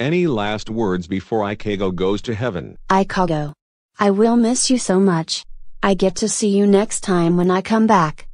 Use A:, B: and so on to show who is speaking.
A: Any last words before Ai Kago goes to heaven?
B: Ai Kago. I will miss you so much. I get to see you next time when I come back.